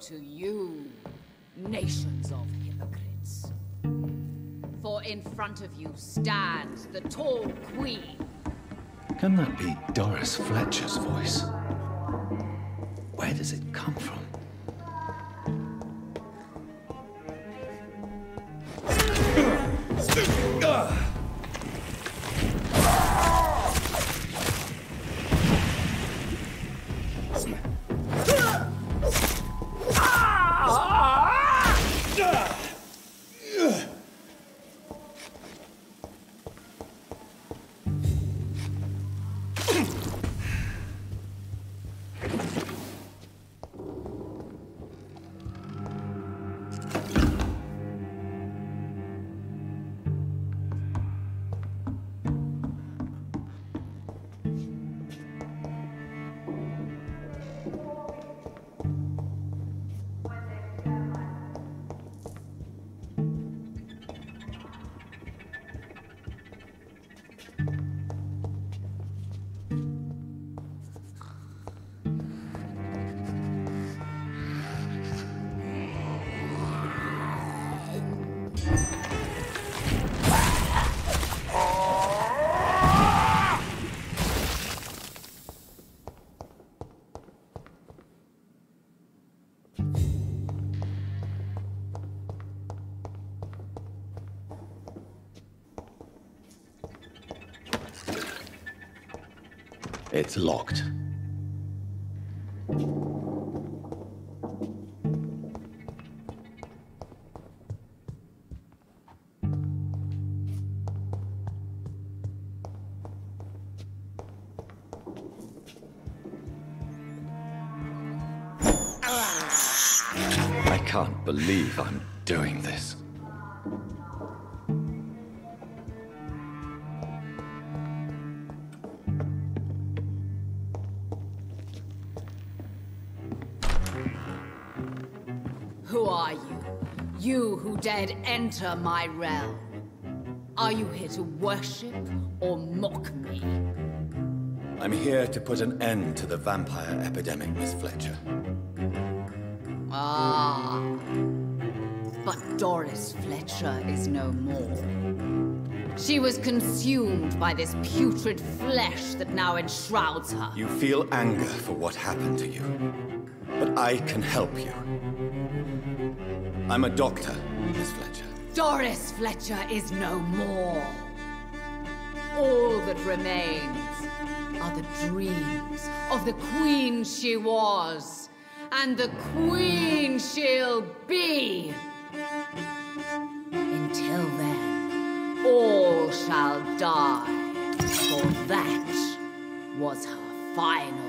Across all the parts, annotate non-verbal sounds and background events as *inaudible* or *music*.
To you, nations of hypocrites. For in front of you stands the tall queen. Can that be Doris Fletcher's voice? Where does it come from? It's locked. I can't believe I'm doing this. Enter my realm. Are you here to worship or mock me? I'm here to put an end to the vampire epidemic, Miss Fletcher. Ah. But Doris Fletcher is no more. She was consumed by this putrid flesh that now enshrouds her. You feel anger for what happened to you. But I can help you. I'm a doctor, Miss Fletcher. Doris Fletcher is no more. All that remains are the dreams of the queen she was, and the queen she'll be. Until then, all shall die, for that was her final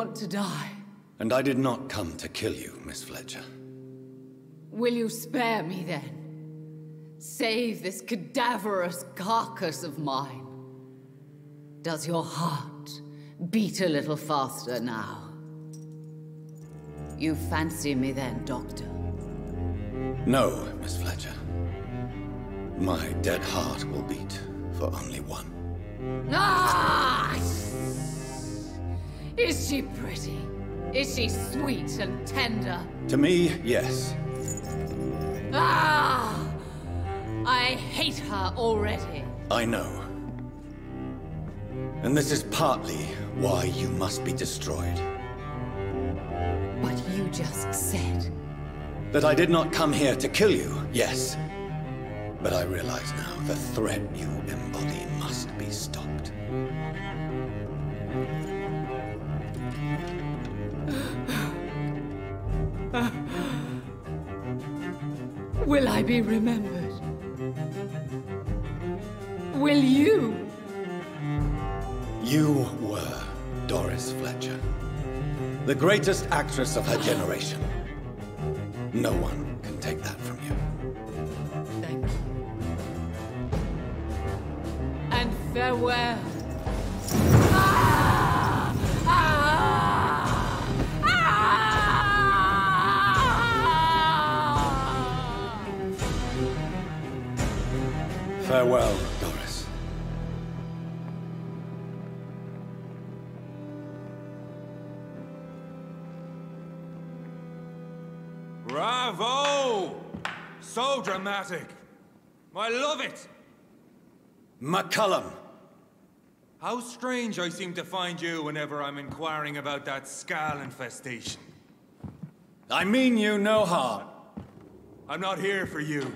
want to die. And I did not come to kill you, Miss Fletcher. Will you spare me then? Save this cadaverous carcass of mine. Does your heart beat a little faster now? You fancy me then, Doctor? No, Miss Fletcher. My dead heart will beat for only one. Ah! Is she pretty? Is she sweet and tender? To me, yes. Ah! I hate her already. I know. And this is partly why you must be destroyed. But you just said. That I did not come here to kill you, yes. But I realize now the threat you embody be remembered? Will you? You were Doris Fletcher. The greatest actress of her generation. No one can take that from you. Thank you. And farewell. Farewell, Doris. Bravo! So dramatic. I love it. McCullum! How strange I seem to find you whenever I'm inquiring about that Skal infestation. I mean you no harm. I'm not here for you.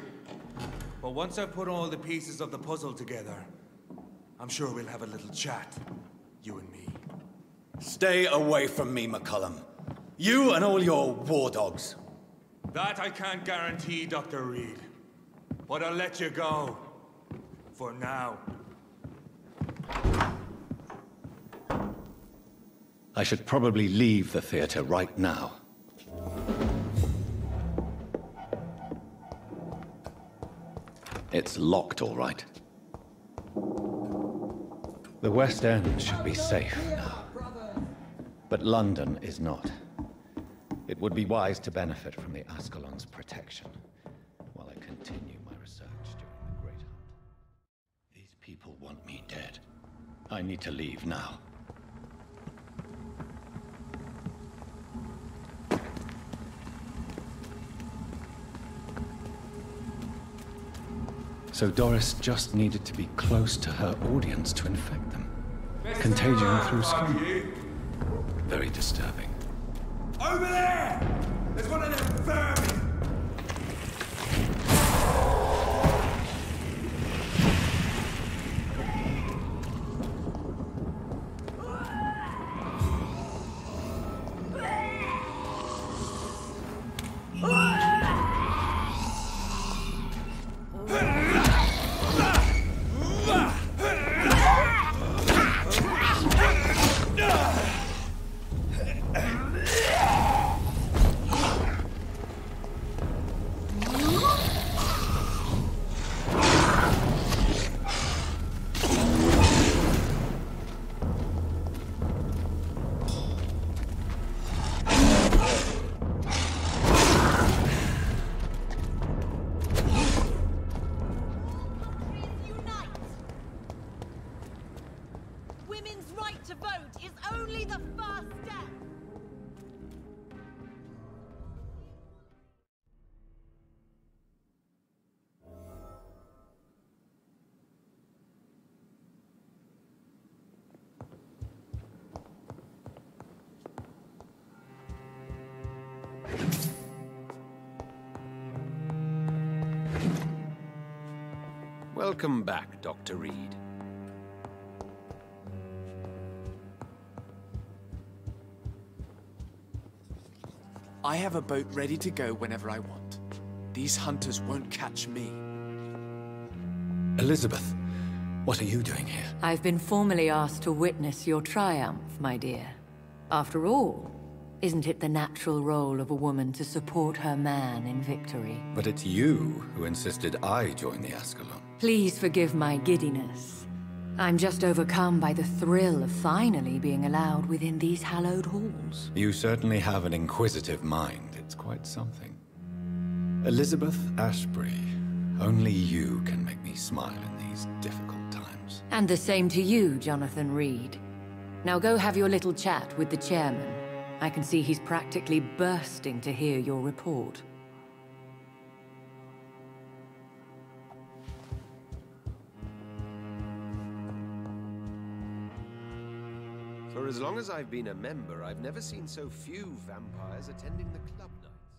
But once I've put all the pieces of the puzzle together, I'm sure we'll have a little chat. You and me. Stay away from me, McCullum. You and all your war dogs. That I can't guarantee, Dr. Reid. But I'll let you go. For now. I should probably leave the theater right now. It's locked, all right. The West End should be safe now. But London is not. It would be wise to benefit from the Ascalon's protection while I continue my research during the Great Hunt. These people want me dead. I need to leave now. So Doris just needed to be close to her audience to infect them. Contagion through skin. Very disturbing. Over there! There's one of them Welcome back, Dr. Reid. I have a boat ready to go whenever I want. These hunters won't catch me. Elizabeth, what are you doing here? I've been formally asked to witness your triumph, my dear. After all, isn't it the natural role of a woman to support her man in victory? But it's you who insisted I join the Ascalon. Please forgive my giddiness. I'm just overcome by the thrill of finally being allowed within these hallowed halls. You certainly have an inquisitive mind. It's quite something. Elizabeth Ashbury, only you can make me smile in these difficult times. And the same to you, Jonathan Reid. Now go have your little chat with the chairman. I can see he's practically bursting to hear your report. For as long as I've been a member, I've never seen so few vampires attending the club nights.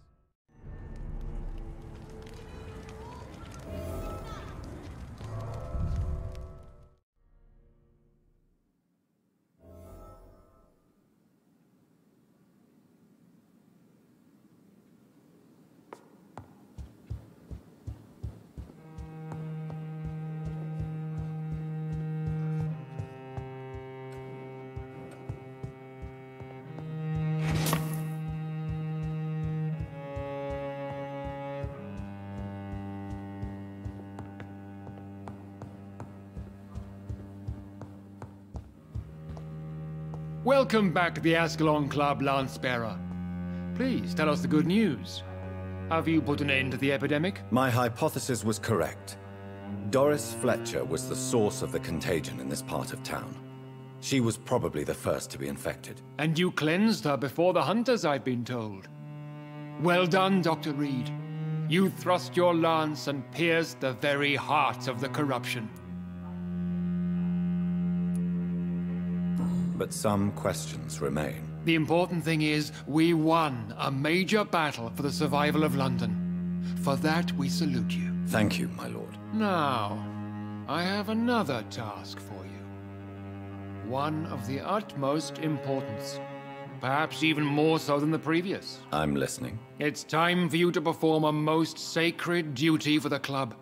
Welcome back to the Ascalon Club, Lancebearer. Please tell us the good news. Have you put an end to the epidemic? My hypothesis was correct. Doris Fletcher was the source of the contagion in this part of town. She was probably the first to be infected. And you cleansed her before the hunters, I've been told. Well done, Dr. Reid. You thrust your lance and pierced the very heart of the corruption. But some questions remain. The important thing is, we won a major battle for the survival of London. For that, we salute you. Thank you, my lord. Now, I have another task for you. One of the utmost importance. Perhaps even more so than the previous. I'm listening. It's time for you to perform a most sacred duty for the club.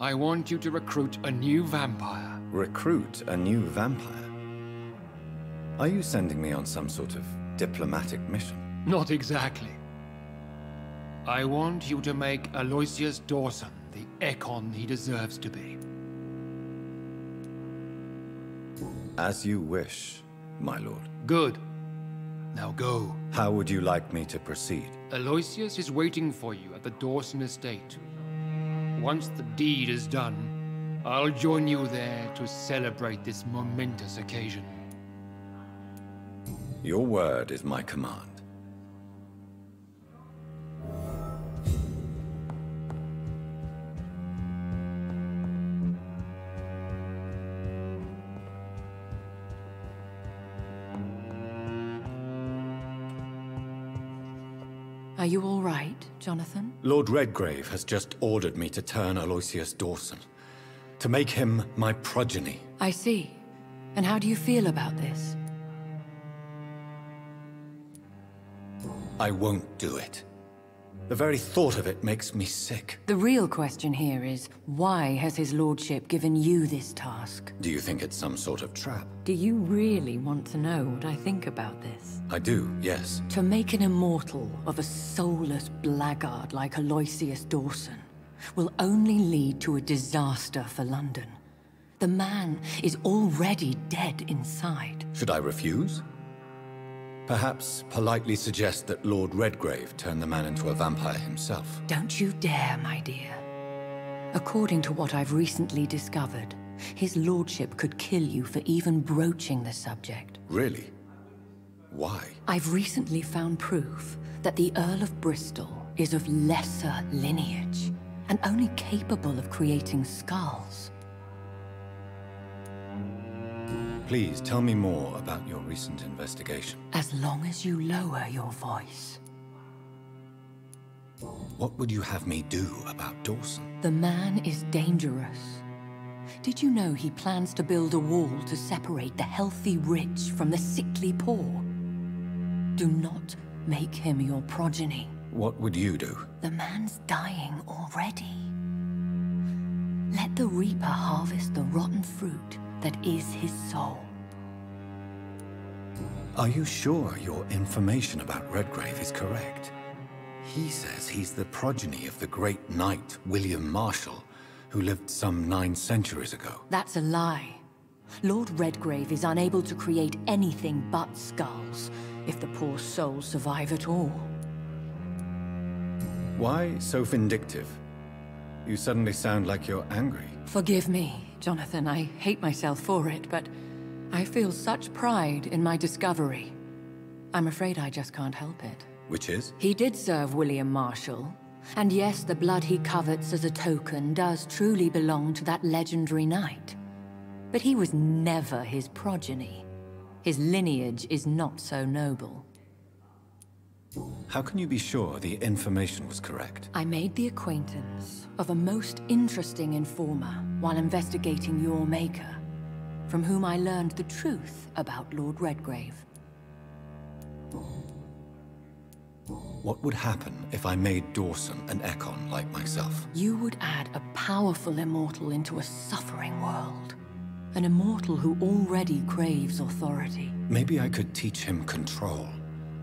I want you to recruit a new vampire. Recruit a new vampire? Are you sending me on some sort of diplomatic mission? Not exactly. I want you to make Aloysius Dawson the Ekon he deserves to be. As you wish, my lord. Good. Now go. How would you like me to proceed? Aloysius is waiting for you at the Dawson estate. Once the deed is done, I'll join you there to celebrate this momentous occasion. Your word is my command. Are you all right, Jonathan? Lord Redgrave has just ordered me to turn Aloysius Dawson. To make him my progeny. I see. And how do you feel about this? I won't do it. The very thought of it makes me sick. The real question here is, why has his lordship given you this task? Do you think it's some sort of trap? Do you really want to know what I think about this? I do, yes. To make an immortal of a soulless blackguard like Aloysius Dawson will only lead to a disaster for London. The man is already dead inside. Should I refuse? Perhaps politely suggest that Lord Redgrave turn the man into a vampire himself. Don't you dare, my dear. According to what I've recently discovered, his lordship could kill you for even broaching the subject. Really? Why? I've recently found proof that the Earl of Bristol is of lesser lineage and only capable of creating Skals. Please tell me more about your recent investigation. As long as you lower your voice. What would you have me do about Dawson? The man is dangerous. Did you know he plans to build a wall to separate the healthy rich from the sickly poor? Do not make him your progeny. What would you do? The man's dying already. Let the Reaper harvest the rotten fruit that is his soul. Are you sure your information about Redgrave is correct? He says he's the progeny of the great knight William Marshal, who lived some nine centuries ago. That's a lie. Lord Redgrave is unable to create anything but Skals, if the poor souls survive at all. Why so vindictive? You suddenly sound like you're angry. Forgive me, Jonathan. I hate myself for it, but I feel such pride in my discovery. I'm afraid I just can't help it. Which is? He did serve William Marshal. And yes, the blood he covets as a token does truly belong to that legendary knight. But he was never his progeny. His lineage is not so noble. How can you be sure the information was correct? I made the acquaintance of a most interesting informer while investigating your maker, from whom I learned the truth about Lord Redgrave. What would happen if I made Dawson an Ekon like myself? You would add a powerful immortal into a suffering world. An immortal who already craves authority. Maybe I could teach him control,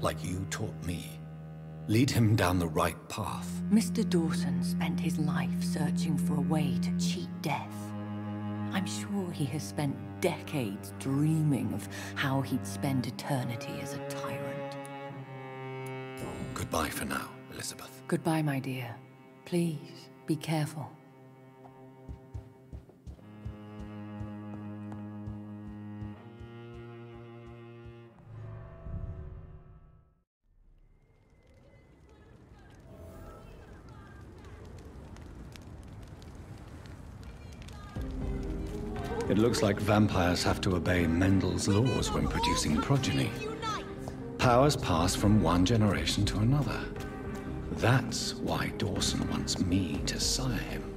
like you taught me. Lead him down the right path. Mr. Dawson spent his life searching for a way to cheat death. I'm sure he has spent decades dreaming of how he'd spend eternity as a tyrant. Goodbye for now, Elizabeth. Goodbye, my dear. Please, be careful. It looks like vampires have to obey Mendel's laws when producing progeny. Powers pass from one generation to another. That's why Dawson wants me to sire him.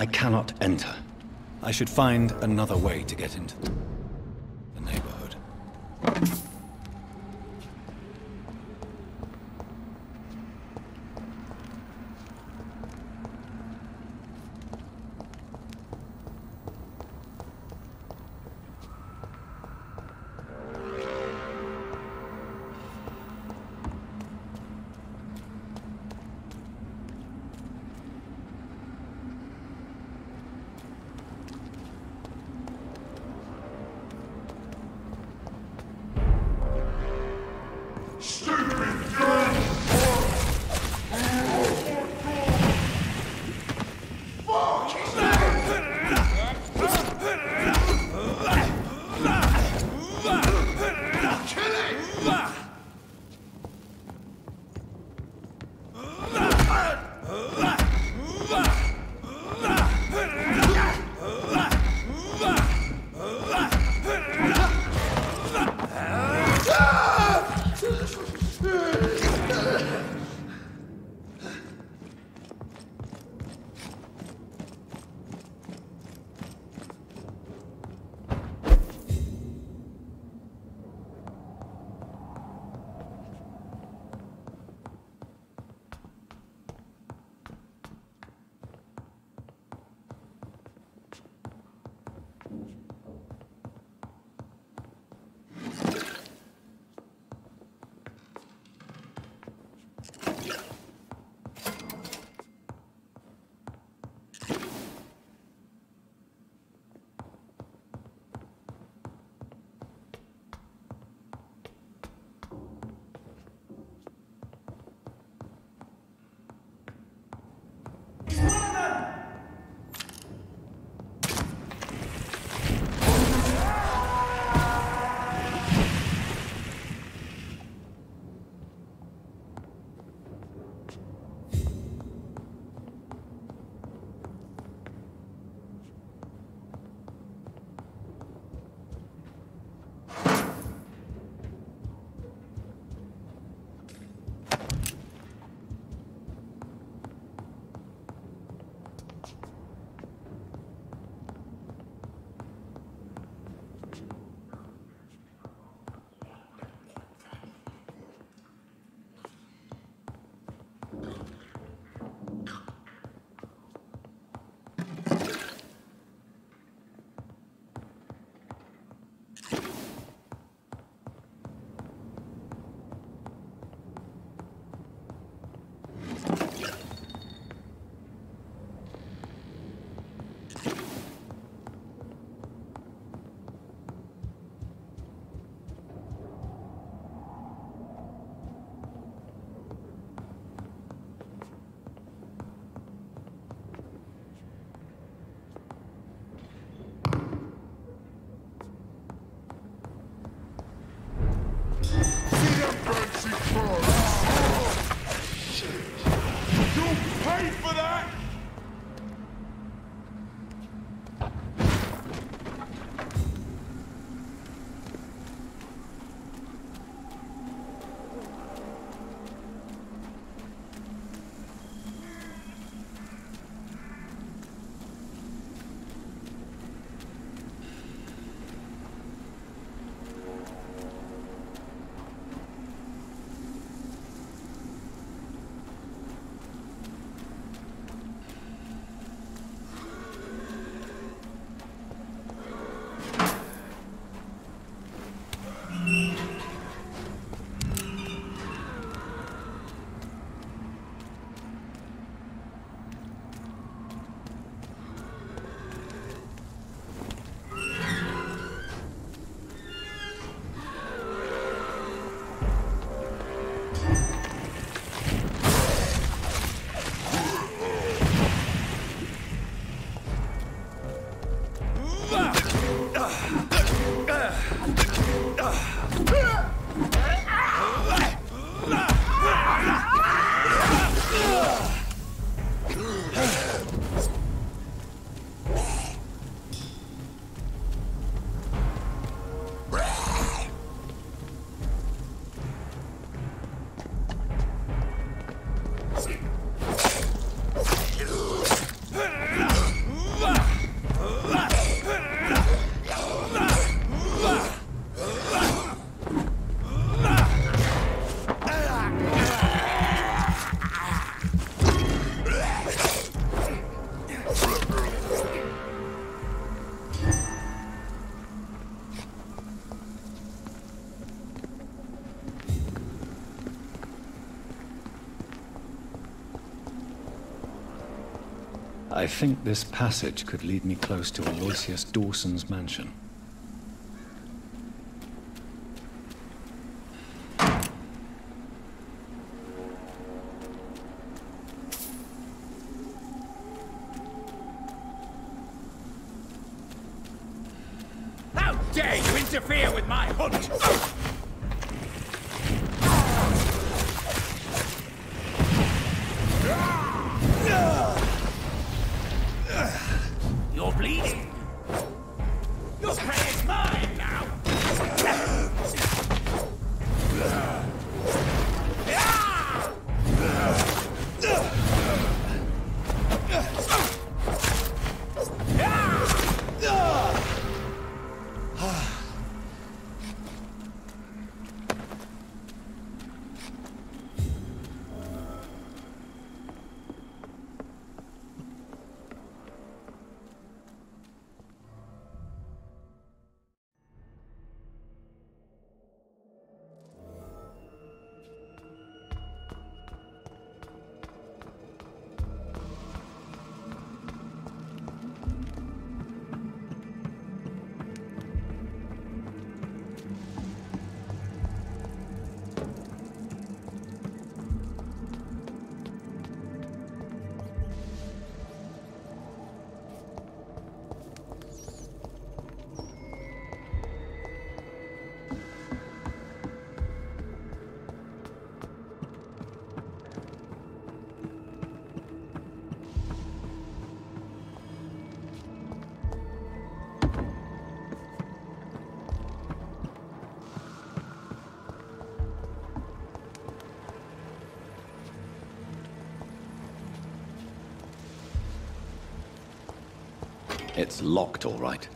I cannot enter. I should find another way to get into the think this passage could lead me close to Aloysius Dawson's mansion. It's locked, all right.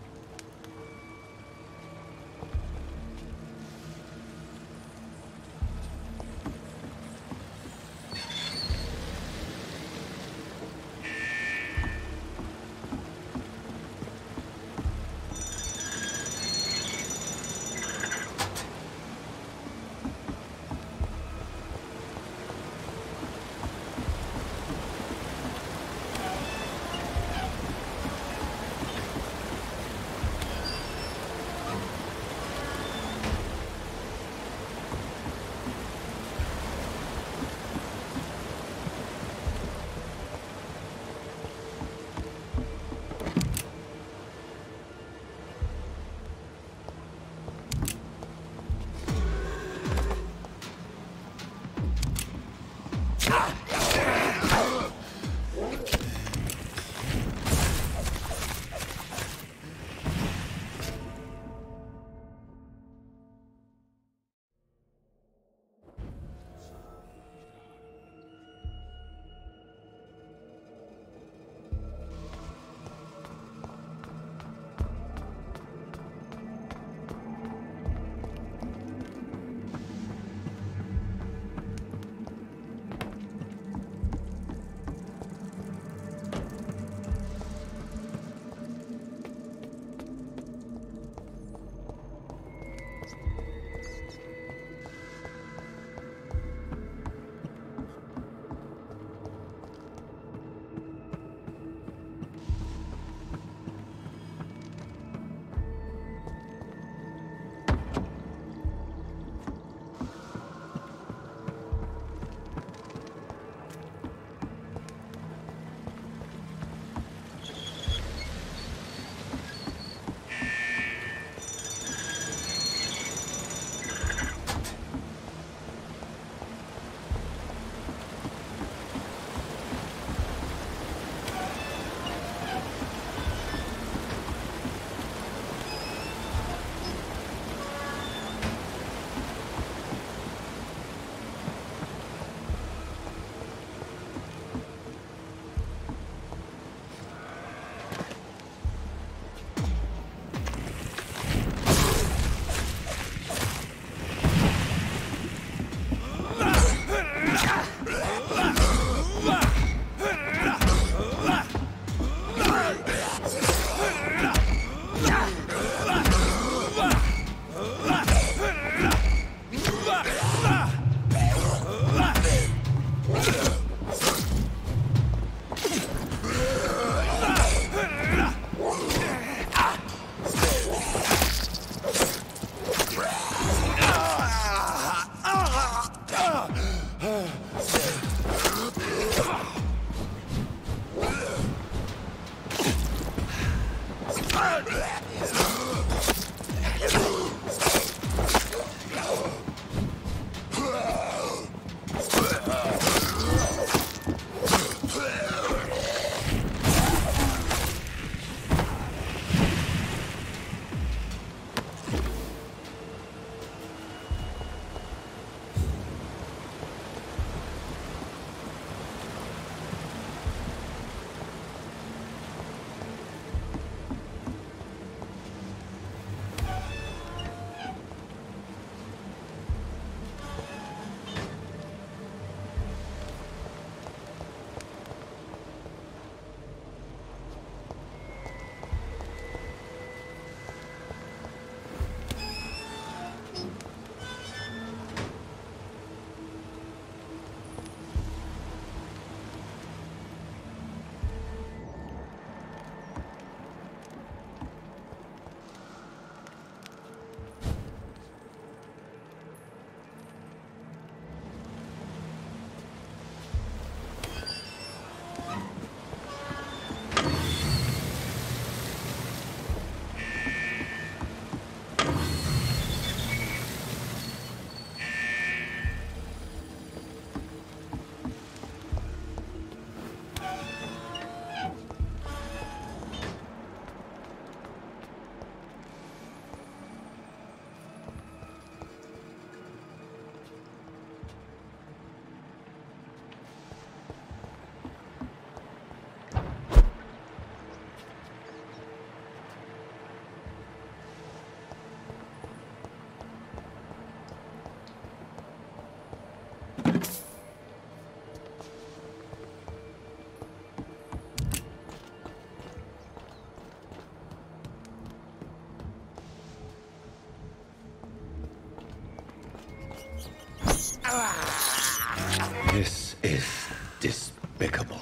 Is despicable.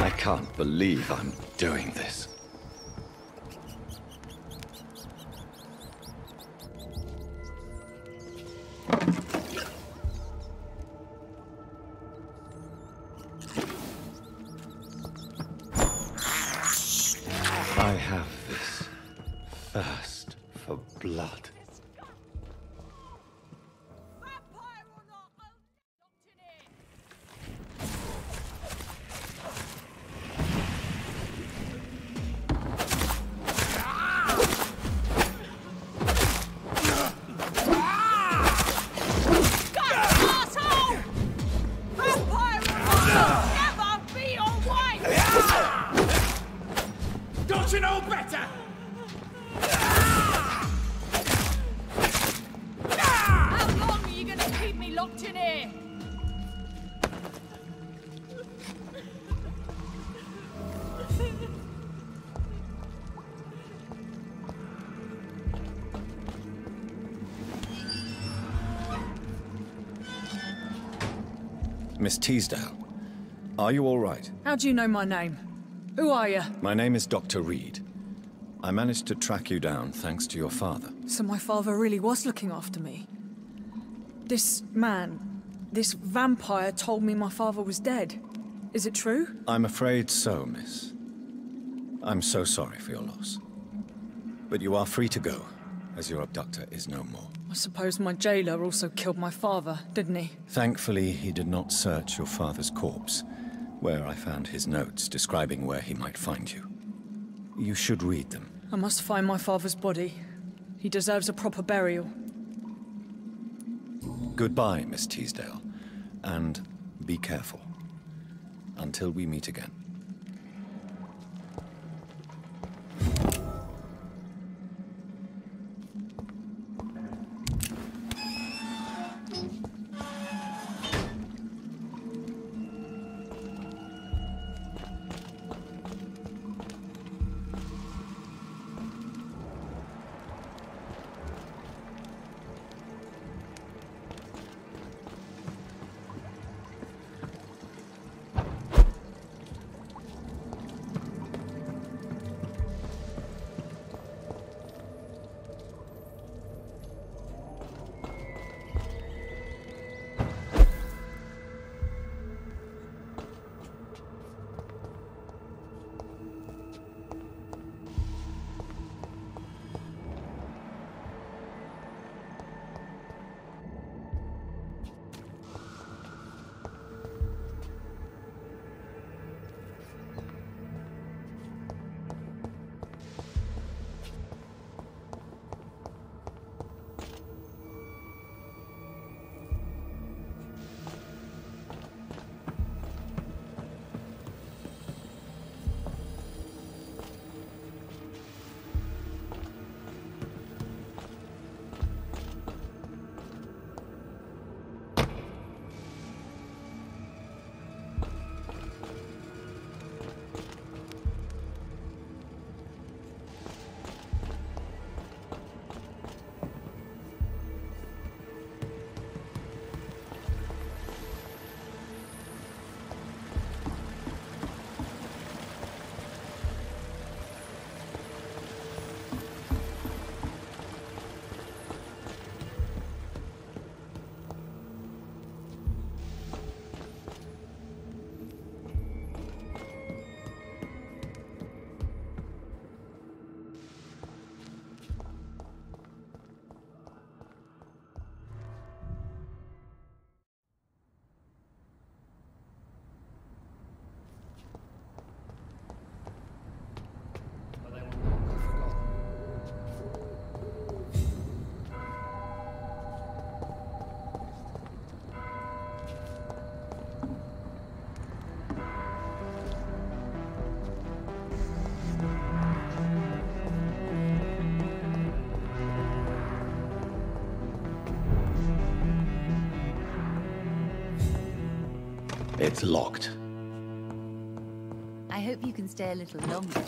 I can't believe I'm doing this. I have Miss Teasdale, are you all right? How do you know my name? Who are you? My name is Dr. Reid. I managed to track you down thanks to your father. So my father really was looking after me. This man, this vampire told me my father was dead. Is it true? I'm afraid so, miss. I'm so sorry for your loss. But you are free to go, as your abductor is no more. I suppose my jailer also killed my father, didn't he? Thankfully, he did not search your father's corpse, where I found his notes describing where he might find you. You should read them. I must find my father's body. He deserves a proper burial. Goodbye, Miss Teasdale, and be careful. Until we meet again. It's locked. I hope you can stay a little longer.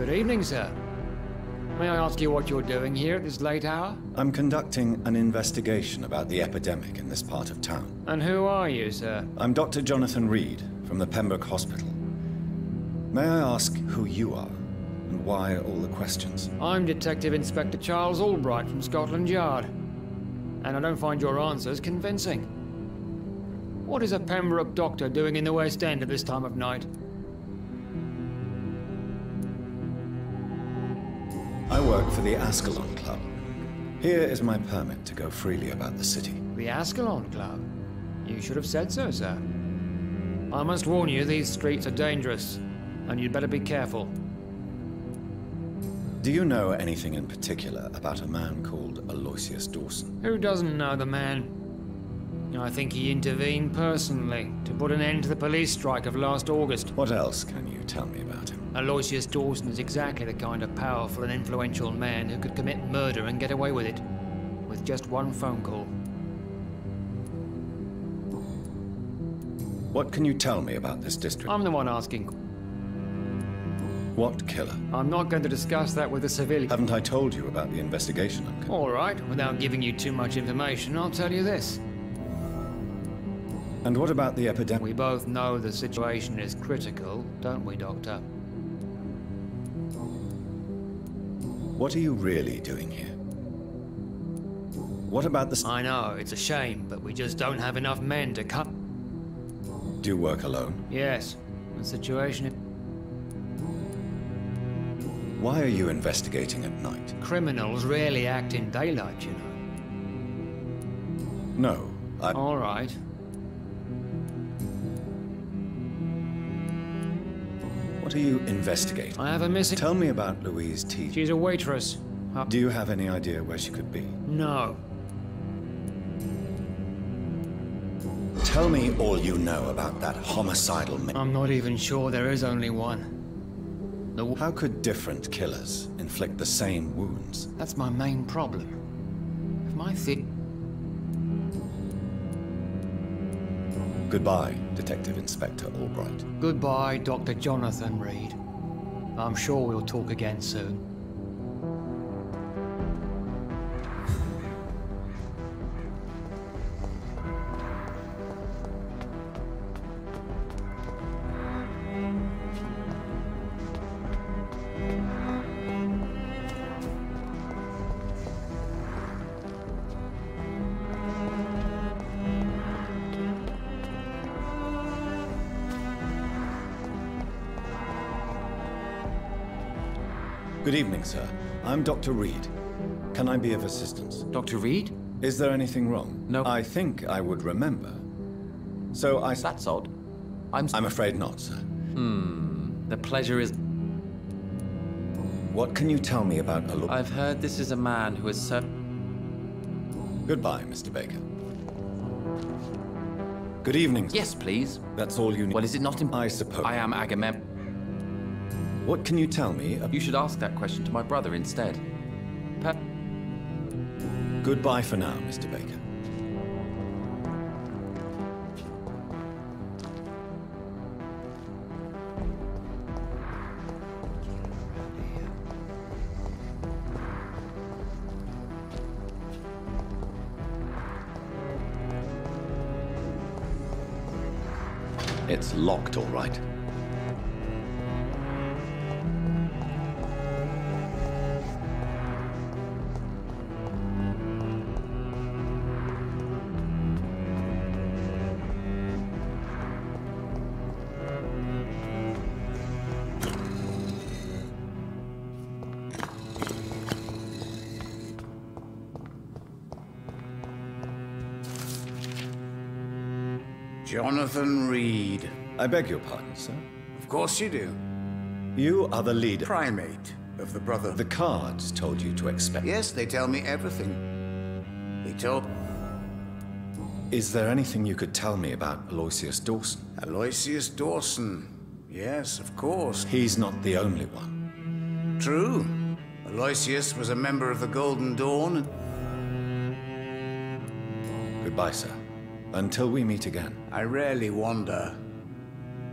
Good evening, sir. May I ask you what you're doing here at this late hour? I'm conducting an investigation about the epidemic in this part of town. And who are you, sir? I'm Dr. Jonathan Reid from the Pembroke Hospital. May I ask who you are and why all the questions? I'm Detective Inspector Charles Albright from Scotland Yard. And I don't find your answers convincing. What is a Pembroke doctor doing in the West End at this time of night? I work for the Ascalon Club. Here is my permit to go freely about the city. The Ascalon Club? You should have said so, sir. I must warn you, these streets are dangerous, and you'd better be careful. Do you know anything in particular about a man called Aloysius Dawson? Who doesn't know the man? I think he intervened personally to put an end to the police strike of last August. What else can you tell me about him? Aloysius Dawson is exactly the kind of powerful and influential man who could commit murder and get away with it. With just one phone call. What can you tell me about this district? I'm the one asking. What killer? I'm not going to discuss that with the civilian. Haven't I told you about the investigation I'm All right, without giving you too much information, I'll tell you this. And what about the epidemic? We both know the situation is critical, don't we, Doctor? What are you really doing here? What about the... I know, it's a shame, but we just don't have enough men to cut. Do you work alone? Yes, the situation is... Why are you investigating at night? Criminals rarely act in daylight, you know. No, I... All right. What are you investigating? I have a missing... Tell me about Louise T. She's a waitress. Uh, Do you have any idea where she could be? No. Tell me all you know about that homicidal man. I'm not even sure there is only one. The How could different killers inflict the same wounds? That's my main problem. If my theory... Goodbye, Detective Inspector Albright. Goodbye, Dr. Jonathan Reid. I'm sure we'll talk again soon. Evening, sir. I'm Dr. Reid. Can I be of assistance? Dr. Reid? Is there anything wrong? No. I think I would remember. So I... That's odd. I'm... I'm afraid not, sir. Hmm. The pleasure is... What can you tell me about Alo- I've heard this is a man who has served... Goodbye, Mr. Baker. Good evening. sir. Yes, please. That's all you need. Well, is it not important? I suppose. I am Agamemnon. What can you tell me? You should ask that question to my brother instead. Per Goodbye for now, Mr. Baker. It's locked, all right. Jonathan Reid. I beg your pardon, sir. Of course you do. You are the leader. Primate of the Brother. The cards told you to expect. Yes, they tell me everything. They told Is there anything you could tell me about Aloysius Dawson? Aloysius Dawson. Yes, of course. He's not the only one. True. Aloysius was a member of the Golden Dawn. Goodbye, sir. Until we meet again. I rarely wander.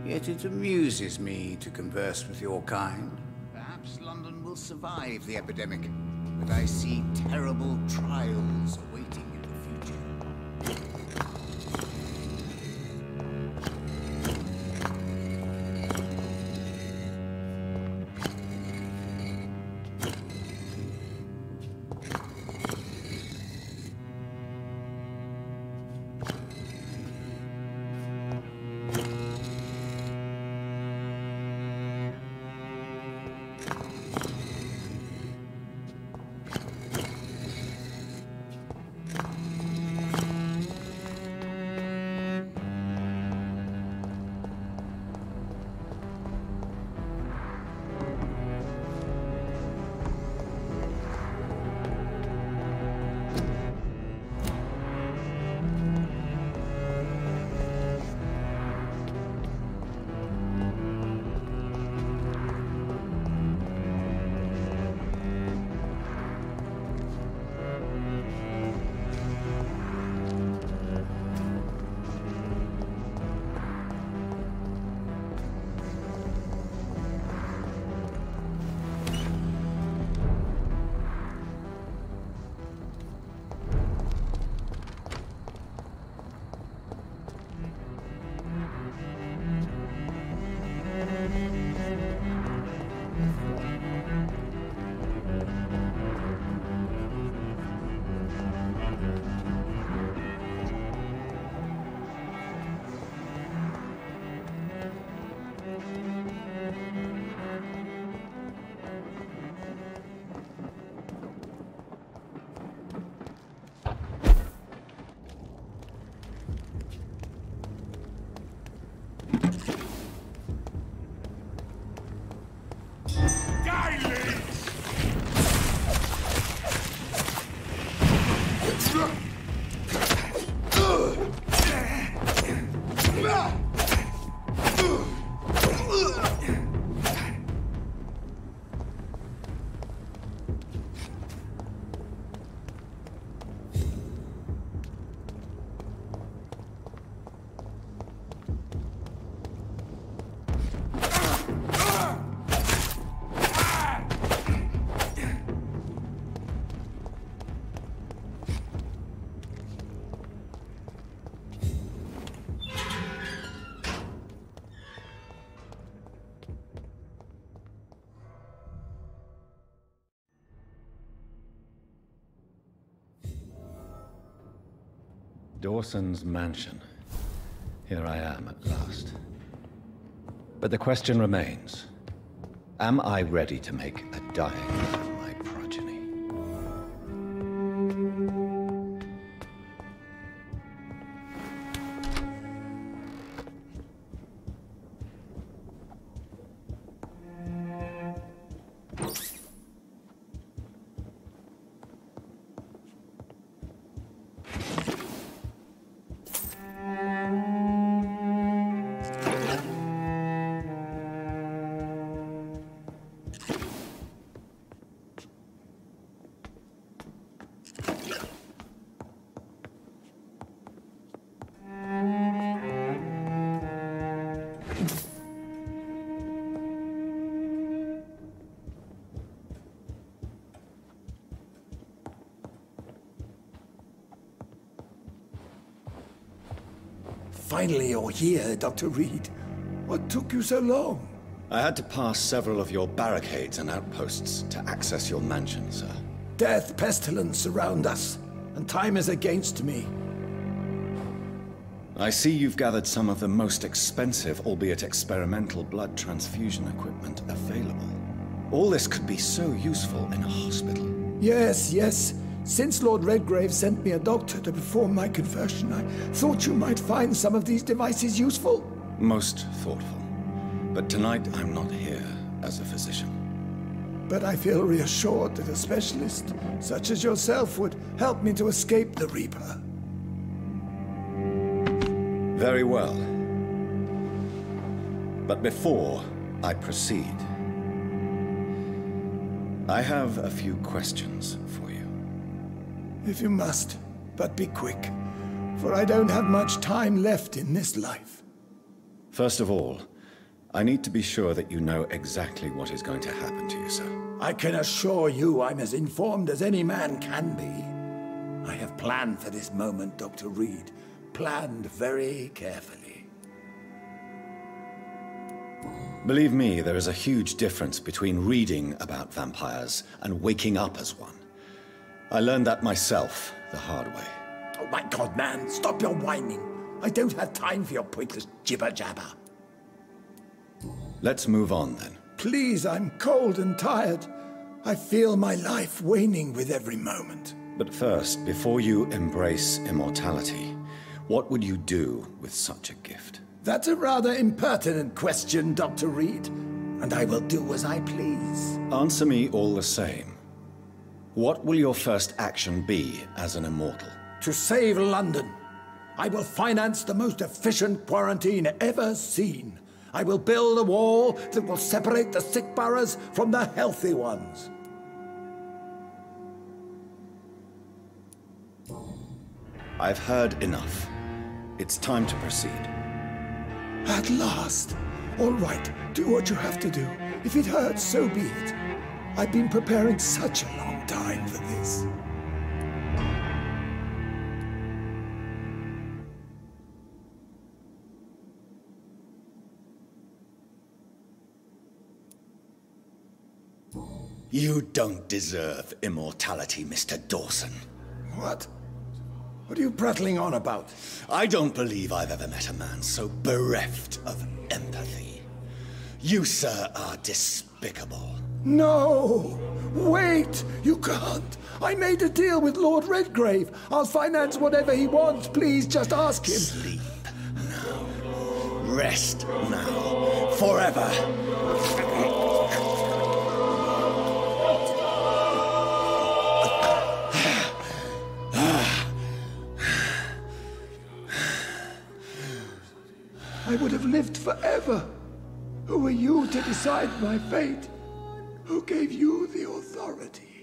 Yet it amuses me to converse with your kind. Perhaps London will survive the epidemic, but I see terrible trials awaiting Dawson's mansion. Here I am at last. But the question remains. Am I ready to make a dying Finally, you're here, Dr. Reid. What took you so long? I had to pass several of your barricades and outposts to access your mansion, sir. Death, pestilence surround us, and time is against me. I see you've gathered some of the most expensive, albeit experimental, blood transfusion equipment available. All this could be so useful in a hospital. Yes, yes. Since Lord Redgrave sent me a doctor to perform my conversion, I thought you might find some of these devices useful. Most thoughtful. But tonight I'm not here as a physician. But I feel reassured that a specialist such as yourself would help me to escape the Reaper. Very well. But before I proceed, I have a few questions for you. If you must, but be quick, for I don't have much time left in this life. First of all, I need to be sure that you know exactly what is going to happen to you, sir. I can assure you I'm as informed as any man can be. I have planned for this moment, Dr. Reid. Planned very carefully. Believe me, there is a huge difference between reading about vampires and waking up as one. I learned that myself the hard way. Oh my god, man, stop your whining. I don't have time for your pointless jibber-jabber. Let's move on then. Please, I'm cold and tired. I feel my life waning with every moment. But first, before you embrace immortality, what would you do with such a gift? That's a rather impertinent question, Dr. Reid. And I will do as I please. Answer me all the same. What will your first action be as an immortal? To save London. I will finance the most efficient quarantine ever seen. I will build a wall that will separate the sick boroughs from the healthy ones. I've heard enough. It's time to proceed. At last. All right, do what you have to do. If it hurts, so be it. I've been preparing such a long time for this. You don't deserve immortality, Mr. Dawson. What? What are you prattling on about? I don't believe I've ever met a man so bereft of empathy. You, sir, are despicable. No! Wait! You can't! I made a deal with Lord Redgrave. I'll finance whatever he wants. Please, just ask him. Sleep now. Rest now. Forever. I would have lived forever. Who are you to decide my fate? Who gave you the authority?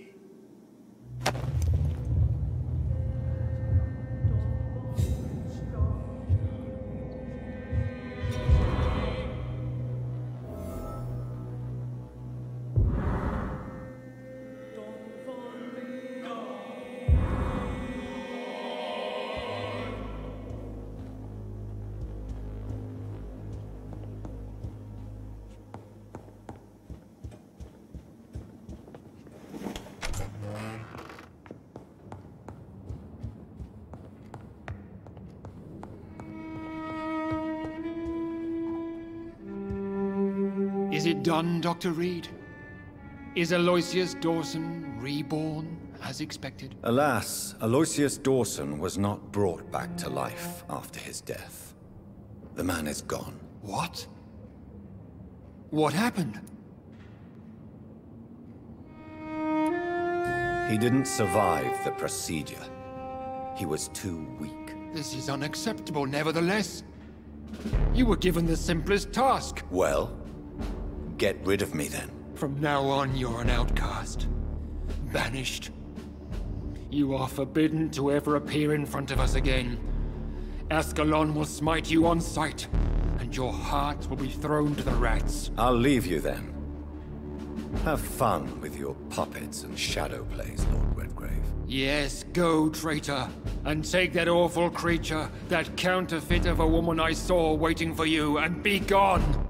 Done, Dr. Reid? Is Aloysius Dawson reborn as expected? Alas, Aloysius Dawson was not brought back to life after his death. The man is gone. What? What happened? He didn't survive the procedure. He was too weak. This is unacceptable, nevertheless. You were given the simplest task. Well, get rid of me then. From now on, you're an outcast. Banished. You are forbidden to ever appear in front of us again. Ascalon will smite you on sight, and your heart will be thrown to the rats. I'll leave you then. Have fun with your puppets and shadow plays, Lord Redgrave. Yes, go, traitor, and take that awful creature, that counterfeit of a woman I saw waiting for you, and be gone!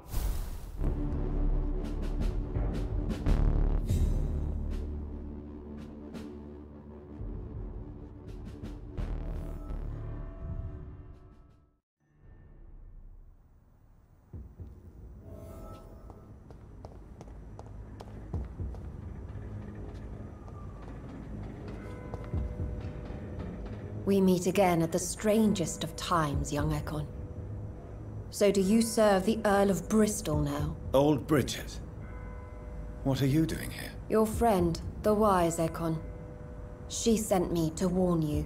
We meet again at the strangest of times, young Ekon. So do you serve the Earl of Bristol now? Old Bridget. What are you doing here? Your friend, the wise Ekon. She sent me to warn you.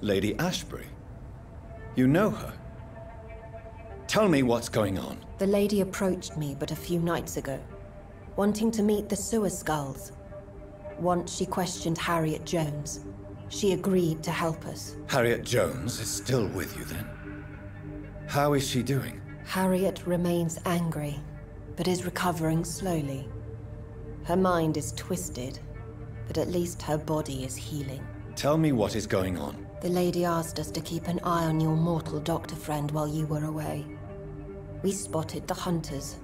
Lady Ashbury? You know her? Tell me what's going on. The lady approached me but a few nights ago, wanting to meet the sewer Skals. Once she questioned Harriet Jones. She agreed to help us. Harriet Jones is still with you then? How is she doing? Harriet remains angry, but is recovering slowly. Her mind is twisted, but at least her body is healing. Tell me what is going on. The lady asked us to keep an eye on your mortal doctor friend while you were away. We spotted the hunters.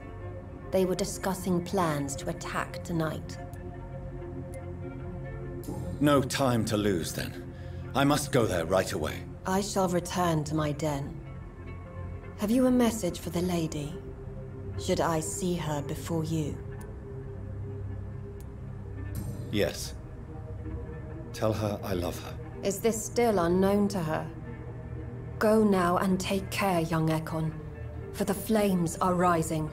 They were discussing plans to attack tonight. No time to lose, then. I must go there right away. I shall return to my den. Have you a message for the lady? Should I see her before you? Yes. Tell her I love her. Is this still unknown to her? Go now and take care, young Ekon, for the flames are rising.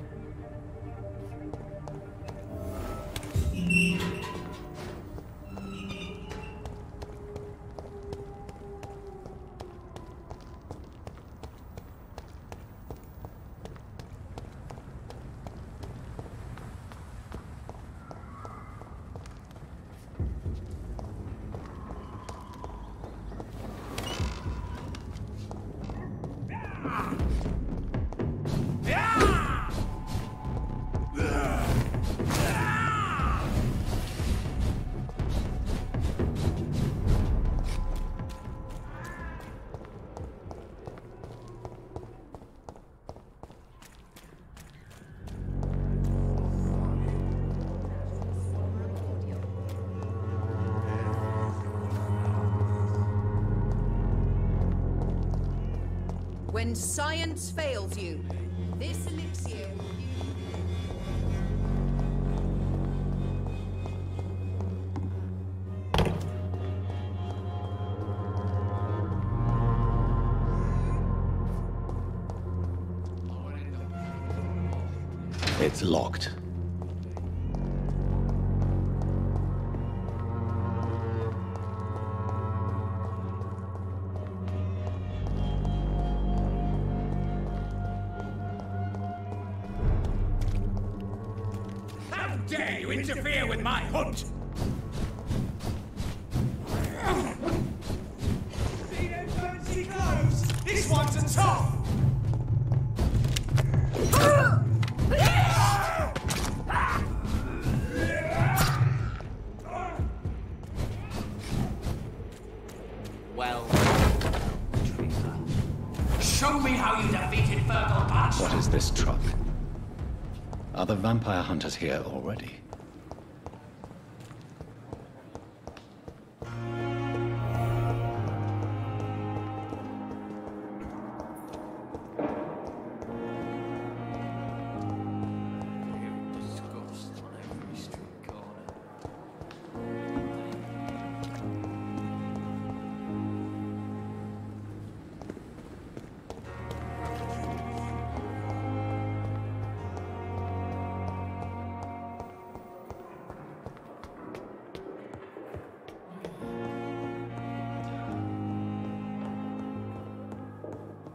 When science fails you, hunters here already?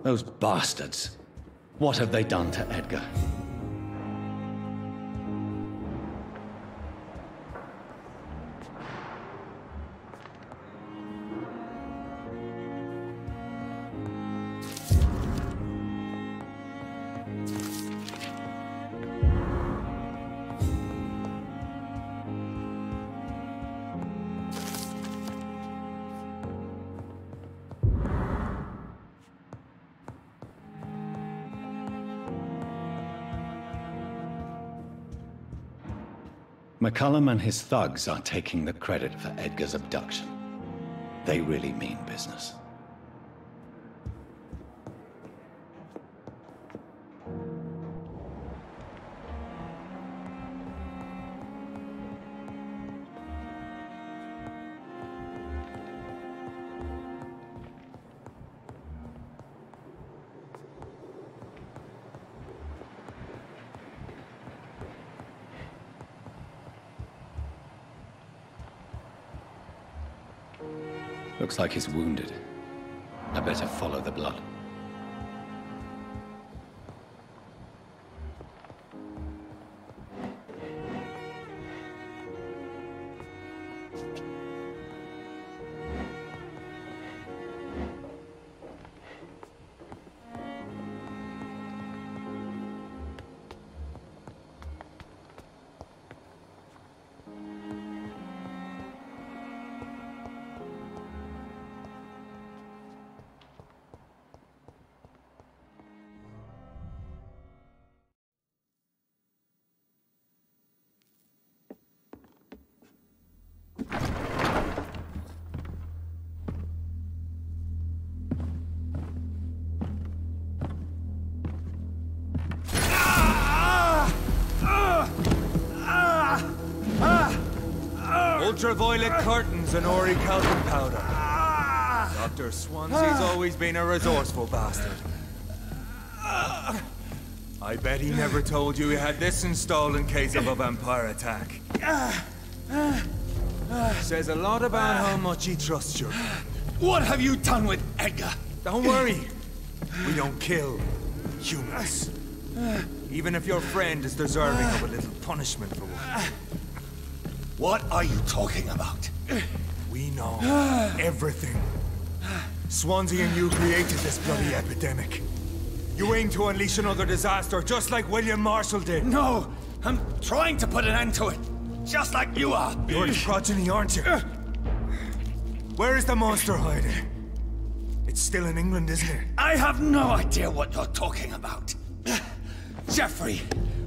Those bastards. What have they done to Edgar? McCullum and his thugs are taking the credit for Edgar's abduction. They really mean business. Like he's wounded. I better follow the blood. Ultraviolet curtains and orichalcum powder. Dr. Swansea's always been a resourceful bastard. I bet he never told you he had this installed in case of a vampire attack. Says a lot about how much he trusts you. What have you done with Edgar? Don't worry. We don't kill humans. Even if your friend is deserving of a little punishment for one. What are you talking about? We know everything. Swansea and you created this bloody epidemic. You aim to unleash another disaster, just like William Marshal did. No! I'm trying to put an end to it. Just like you are. You're the progeny, aren't you? Uh. Where is the monster hiding? It's still in England, isn't it? I have no idea what you're talking about. Geoffrey,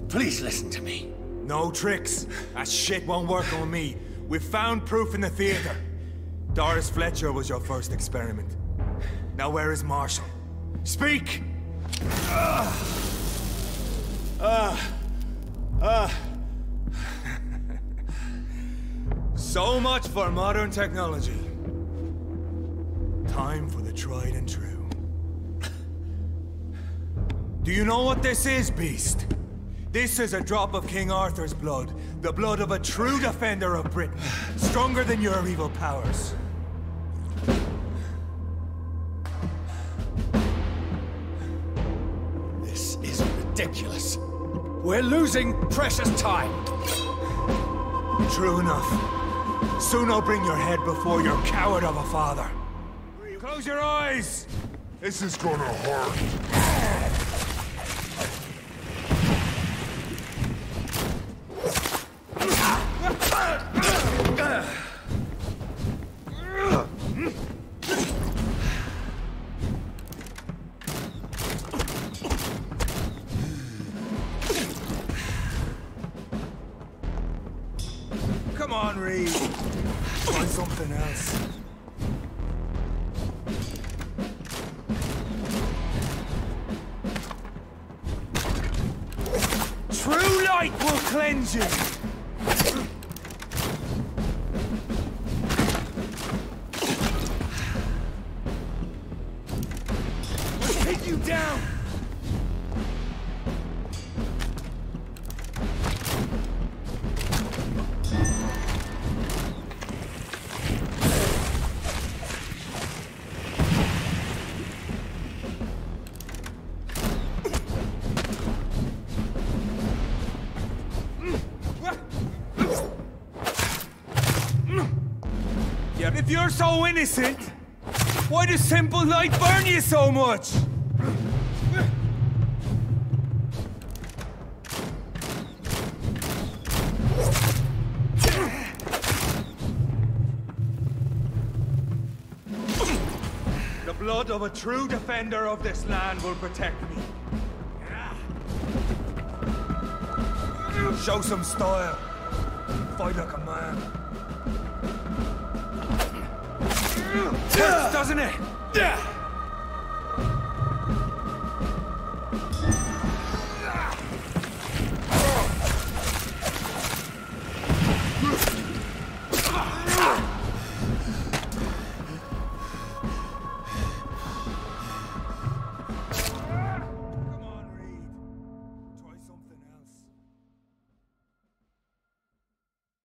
please listen to me. No tricks. That shit won't work on me. We've found proof in the theater. Doris Fletcher was your first experiment. Now where is Marshal? Speak! Ah. Ah. Ah. *laughs* So much for modern technology. Time for the tried and true. Do you know what this is, Beast? This is a drop of King Arthur's blood. The blood of a true defender of Britain. *sighs* Stronger than your evil powers. This is ridiculous. We're losing precious time. True enough. Soon I'll bring your head before your coward of a father. Close your eyes! This is gonna hurt. оружие! Innocent, why does simple light burn you so much? The blood of a true defender of this land will protect me. Show some style. fight like a man. Hurts, doesn't it? Yeah.